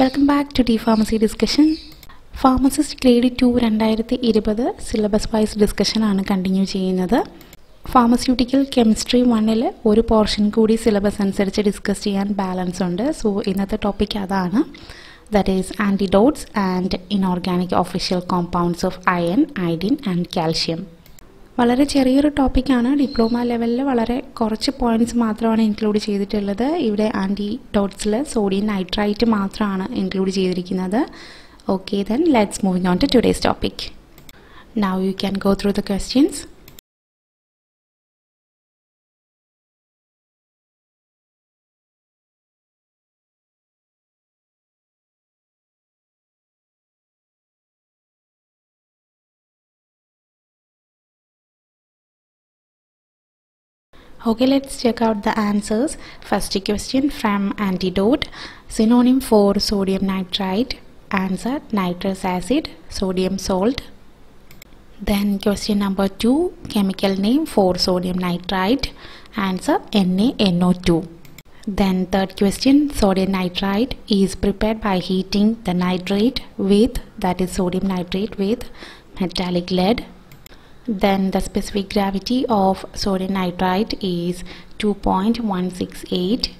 Welcome back to D pharmacy discussion pharmacist grade two രണ്ടായിരത്തി ഇരുപത് syllabus wise ഡിസ്കഷനാണ് continue ചെയ്യുന്നത്. ഫാർമസ്യൂട്ടിക്കൽ കെമിസ്ട്രി വണ്ണിൽ ഒരു പോർഷൻ കൂടി സിലബസ് അനുസരിച്ച് ഡിസ്കസ് ചെയ്യാൻ ബാലൻസ് ഉണ്ട്. സോ ഇന്നത്തെ ടോപ്പിക് അതാണ്. That is antidotes and inorganic official compounds of iron iodine and calcium വളരെ ചെറിയൊരു ടോപ്പിക്കാണ്. ഡിപ്ലോമ ലെവലിൽ വളരെ കുറച്ച് പോയിന്റ്സ് മാത്രമാണ് ഇൻക്ലൂഡ് ചെയ്തിട്ടുള്ളത്. ഇവിടെ ആന്റി ഡോട്ട്സിൽ സോഡിയം നൈട്രൈറ്റ് മാത്രമാണ് ഇൻക്ലൂഡ് ചെയ്തിരിക്കുന്നത്. Okay then let's moving on to today's topic now you can go through the questions Okay, let's check out the answers. First question from antidote. Synonym for sodium nitrite. Answer nitrous acid, sodium salt. Then question number 2. Chemical name for sodium nitrite. Answer NaNO2. Then third question. Sodium nitrite is prepared by heating the nitrate with that is sodium nitrate with metallic lead then the specific gravity of sodium nitrite is 2.168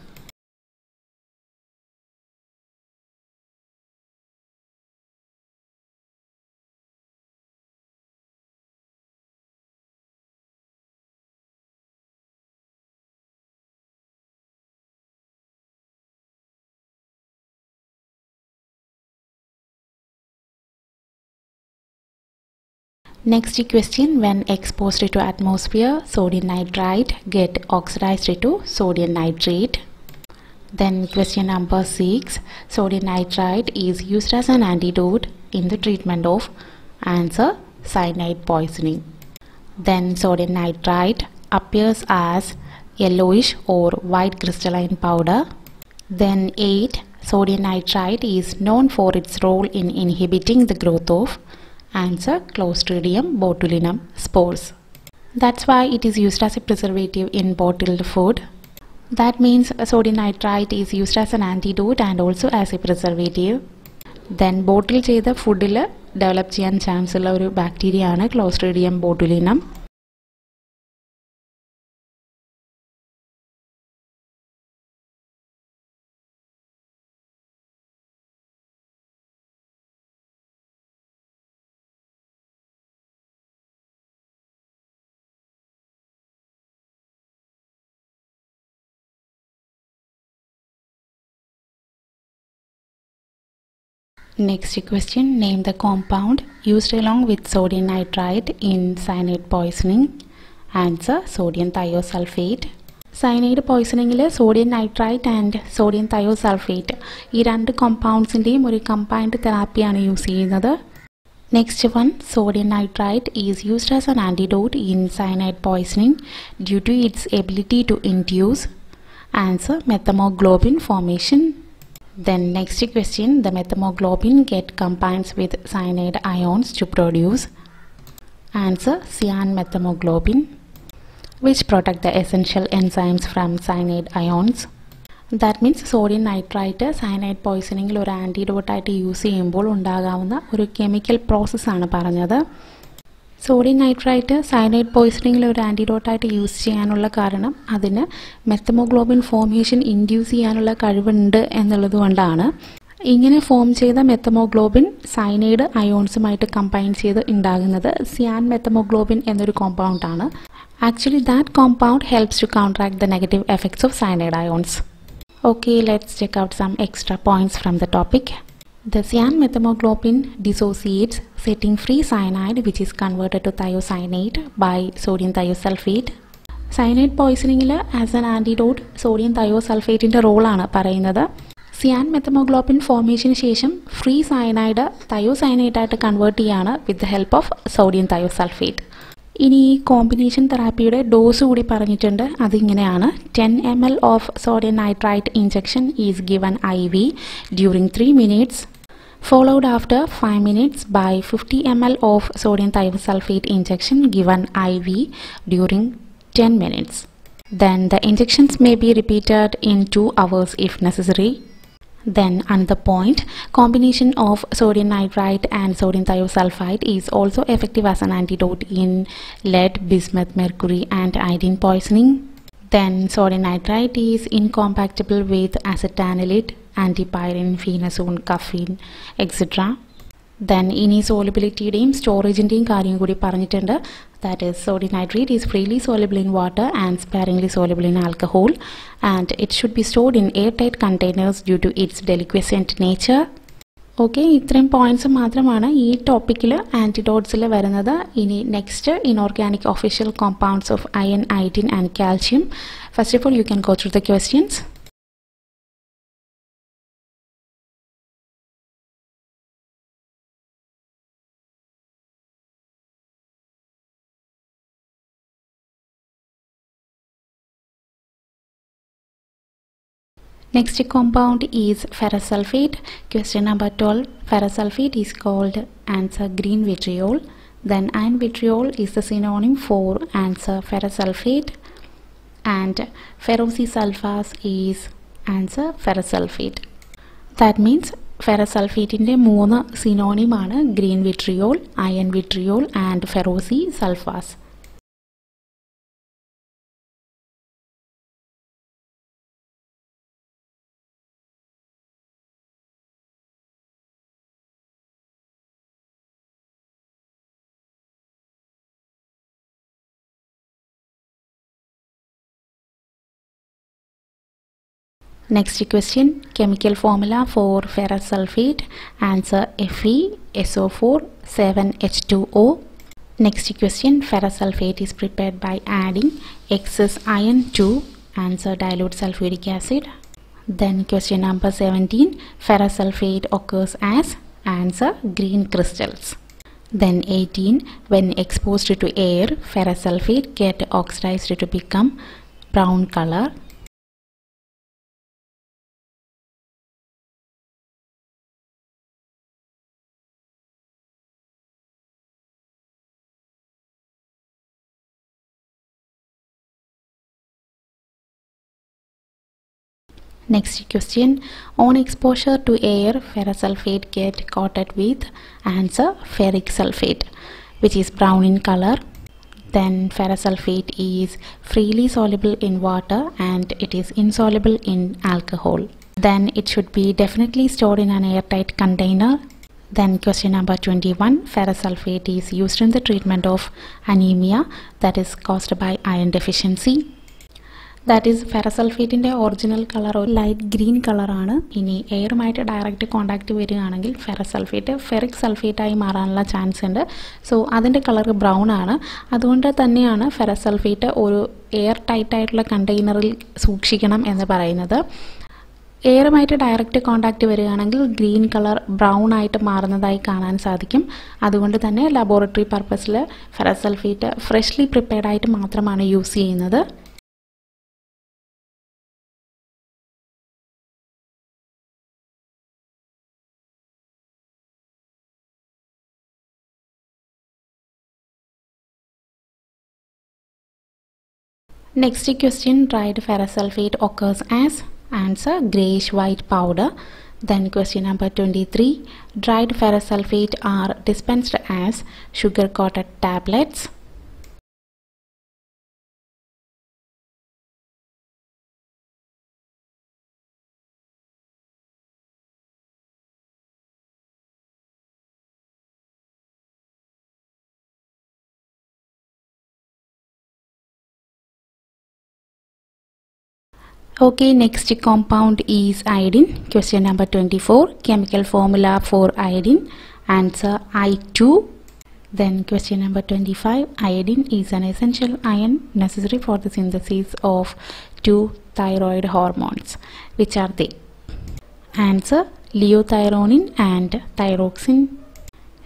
Next question when exposed to atmosphere sodium nitrite get oxidized to sodium nitrate. Then question number 6 sodium nitrite is used as an antidote in the treatment of answer cyanide poisoning. Then sodium nitrite appears as yellowish or white crystalline powder. Then 8 sodium nitrite is known for its role in inhibiting the growth of answer clostridium botulinum spores that's why it is used as a preservative in bottled food that means sodium nitrite is used as an antidote and also as a preservative then bottle ചെയ്ത ഫുഡിൽ develop ചെയ്യാൻ chance ഉള്ള ഒരു bacteria ആണ് clostridium botulinum Next question Name the compound used along with sodium nitrite in cyanide poisoning. Answer sodium thiosulfate. Cyanide പോയ്സണിങ്ങിൽ sodium nitrite and sodium thiosulphate ഈ രണ്ട് കോമ്പൗണ്ട്സിൻ്റെയും ഒരു combined തെറാപ്പിയാണ് use ചെയ്യുന്നത് next one sodium nitrite is used as an antidote in cyanide poisoning due to it's ability to induce answer methaemoglobin formation Then next question, the methemoglobin get combines with cyanide ions to produce answer cyan methemoglobin which protect the essential enzymes from cyanide ions. That means sodium nitrite cyanide poisoning or ആന്റിഡോട്ടായിട്ട് use ചെയ്യുമ്പോൾ ഉണ്ടാകാവുന്ന ഒരു chemical sodium nitrite cyanide പോയിസണിങ്ങിൽ ഒരു ആന്റിഡോട്ടായിട്ട് use ചെയ്യാനുള്ള കാരണം അതിന് മെത്തമോഗ്ലോബിൻ ഫോർമേഷൻ ഇൻഡ്യൂസ് ചെയ്യാനുള്ള കഴിവുണ്ട് എന്നുള്ളത് കൊണ്ടാണ്. ഇങ്ങനെ ഫോം ചെയ്ത മെത്തമോഗ്ലോബിൻ സൈനൈഡ് അയോൺസുമായിട്ട് കമ്പൈൻ ചെയ്ത് ഉണ്ടാകുന്നത് സിയാൻ മെത്തമോഗ്ലോബിൻ എന്നൊരു കോമ്പൗണ്ട് ആണ്. Actually that compound helps to counteract the negative effects of cyanide ions okay let's check out some extra points from the topic The cyan methemoglobin dissociates setting free cyanide which is converted to thiocyanate by sodium thiosulfate. Cyanide പോയ്സണിങ്ങിൽ as an antidote sodium തയോസൾഫേറ്റിന്റെ റോളാണ് പറയുന്നത്. സിയാൻ methaemoglobin ഫോർമേഷന് ശേഷം free cyanide തയോസയനൈറ്റായിട്ട് convert ചെയ്യാണ് with the help of sodium thiosulfate ഇനി ഈ combination തെറാപ്പിയുടെ dose കൂടി പറഞ്ഞിട്ടുണ്ട്. അതിങ്ങനെയാണ്. Ten M L of sodium nitrite injection is given I V during three minutes followed after 5 minutes by 50 ml of sodium thiosulfate injection given IV during 10 minutes. Then the injections may be repeated in 2 hours if necessary. Then another point, combination of sodium nitrite and sodium thiosulfide is also effective as an antidote in lead, bismuth, mercury and iodine poisoning. Then sodium nitrite is incompatible with acetanilide, antipyrine, phenazone, caffeine etcetera then ഇനി സോലബിലിറ്റിയുടെയും സ്റ്റോറേജിന്റെയും കാര്യം കൂടി പറഞ്ഞിട്ടുണ്ട്. That is sodium nitrate is freely soluble in water and sparingly soluble in alcohol and it should be stored in air tight containers due to its deliquescent nature okay ഇത്രയും points മാത്രമാണ് ഈ ടോപ്പിക്കിൽ ആന്റിഡോട്ട്സിൽ വരുന്നത്. ഇനി next inorganic official compounds of iron iodine and calcium first of all you can go through the questions Next compound is ferrous sulfate. Question number 12. Ferrous sulfate is called answer green vitriol. Then iron vitriol is the synonym for answer ferrous sulfate. And ferrosi sulfas is answer ferrous sulfate. That means ferrous sulfate in the ഫെറസൾഫേറ്റിൻ്റെ synonym are green vitriol, iron vitriol, and ferrosi sulfas. Next question. Chemical formula for ferrous sulfate. Answer FeSO4 7H2O Next question. Ferrous sulfate is prepared by adding excess iron to answer dilute sulfuric acid. Then question number 17 ferrous sulfate occurs as answer green crystals. Then 18 when exposed to air ferrous sulfate get oxidized to become brown color Next question. On exposure to air ferrous sulfate get coated with? Answer ferric sulfate which is brown in color. Then ferrous sulfate is freely soluble in water and it is insoluble in alcohol. Then it should be definitely stored in an airtight container. Then question number 21 ferrous sulfate is used in the treatment of anemia that is caused by iron deficiency that is ഫെറസൾഫേറ്റിന്റെ original colour ഒരു light green കളറാണ് ഇനി എയറുമായിട്ട് direct contact വരികയാണെങ്കിൽ ferrous sulphate ferric സൾഫേറ്റായി മാറാനുള്ള chance ഉണ്ട്. So അതിന്റെ colour brown ആണ്. അതുകൊണ്ട് തന്നെയാണ് ഫെറസൾഫേറ്റ് ഒരു എയർ ടൈറ്റ് ആയിട്ടുള്ള കണ്ടെയ്നറിൽ സൂക്ഷിക്കണം എന്ന് പറയുന്നത്. എയറുമായിട്ട് ഡയറക്റ്റ് കോണ്ടാക്റ്റ് വരികയാണെങ്കിൽ ഗ്രീൻ കളർ ബ്രൗൺ ആയിട്ട് മാറുന്നതായി കാണാൻ സാധിക്കും. അതുകൊണ്ട് തന്നെ ലബോറട്ടറി പർപ്പസിൽ ഫെറസൾഫേറ്റ് ഫ്രഷ്ലി പ്രിപ്പയർഡ് ആയിട്ട് മാത്രമാണ് യൂസ് ചെയ്യുന്നത്. Next question dried ferrous sulfate occurs as answer grayish white powder. Then question number 23 dried ferrous sulfate are dispensed as sugar coated tablets. Okay, next compound is iodine. Question number 24. Chemical formula for iodine. Answer I2. Then question number 25. Iodine is an essential ion necessary for the synthesis of two thyroid hormones. Which are they? Answer Liothyronine and thyroxine.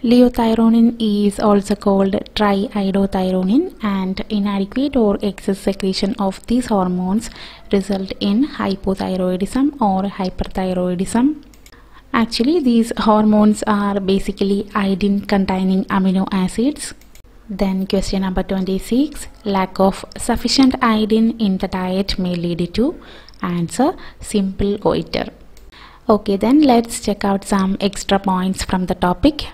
Liothyronine is also called triiodothyronine and inadequate or excess secretion of these hormones result in hypothyroidism or hyperthyroidism. Actually, these hormones are basically iodine containing amino acids. Then question number 26 lack of sufficient iodine in the diet may lead to answer simple goiter. Okay, then let's check out some extra points from the topic.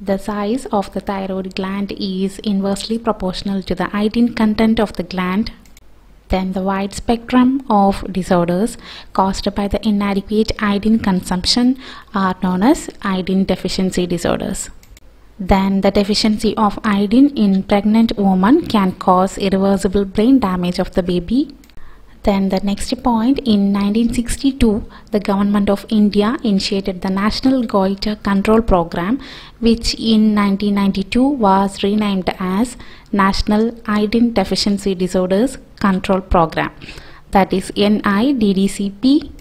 The size of the thyroid gland is inversely proportional to the iodine content of the gland. Then the wide spectrum of disorders caused by the inadequate iodine consumption are known as iodine deficiency disorders. Then the deficiency of iodine in pregnant woman can cause irreversible brain damage of the baby. Then the next point in 1962 the government of India initiated the National Goiter Control Program which in 1992 was renamed as National Iodine Deficiency Disorders Control Program. That is NIDDCP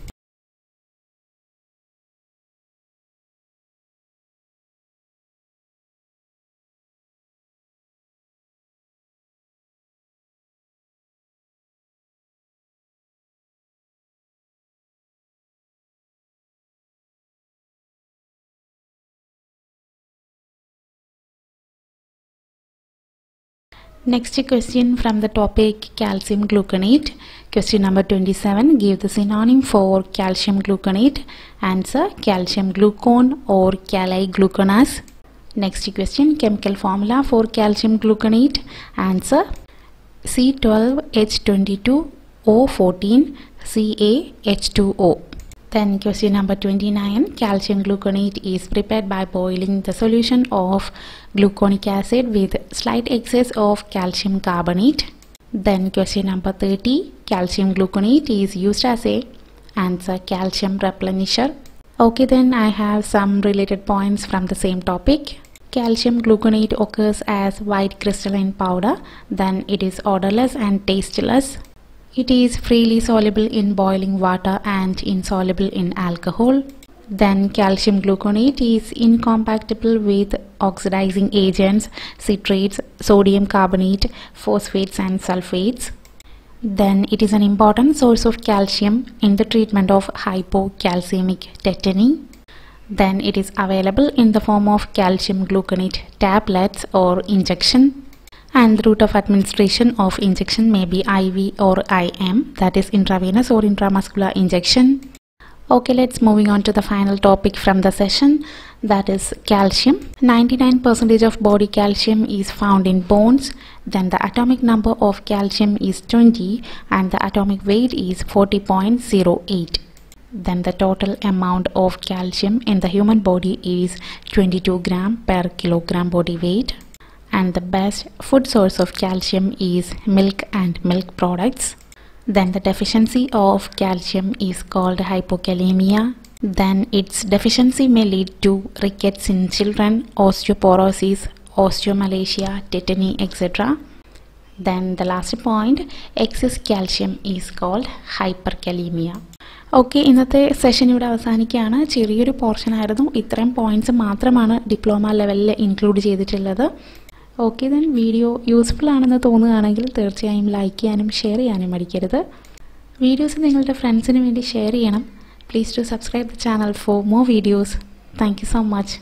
Next question from the topic calcium gluconate. Question number 27. Give the synonym for calcium gluconate. Answer calcium glucone or calcii gluconas. Next question chemical formula for calcium gluconate. Answer C12H22O14 CaH2O. Then question number 29 calcium gluconate is prepared by boiling the solution of gluconic acid with slight excess of calcium carbonate. Then question number 30 calcium gluconate is used as a answer calcium replenisher. Okay then I have some related points from the same topic. Calcium gluconate occurs as white crystalline powder then it is odorless and tasteless. It is freely soluble in boiling water and insoluble in alcohol. Then calcium gluconate is incompatible with oxidizing agents, citrates, sodium carbonate, phosphates and sulfates. Then it is an important source of calcium in the treatment of hypocalcemic tetany. Then it is available in the form of calcium gluconate tablets or injection and the route of administration of injection may be IV or IM that is intravenous or intramuscular injection. Okay, let's moving on to the final topic from the session that is calcium. 99% of body calcium is found in bones. Then the atomic number of calcium is 20 and the atomic weight is 40.08. Then the total amount of calcium in the human body is 22 gram per kilogram body weight and the best food source of calcium is milk and milk products. Then the deficiency of calcium is called hypokalemia. Then its deficiency may lead to rickets in children, osteoporosis, osteomalacia, tetany, etc. Then the last point, excess calcium is called hyperkalemia. Okay ഇന്നത്തെ session ഇവിടെ അവസാനിക്കുകയാണ് ചെറിയൊരു portion ആയിരുന്നു ഇത്രയും points മാത്രമാണ് diploma ലെവലിൽ include ചെയ്തിട്ടുള്ളത് okay then video useful ആണെന്ന് തോന്നുകയാണെങ്കിൽ തീർച്ചയായും ലൈക്ക് ചെയ്യാനും ഷെയർ ചെയ്യാനും മടിക്കരുത്. വീഡിയോസ് നിങ്ങളുടെ ഫ്രണ്ട്സിന് വേണ്ടി ഷെയർ ചെയ്യണം. Please to subscribe the channel for more videos thank so much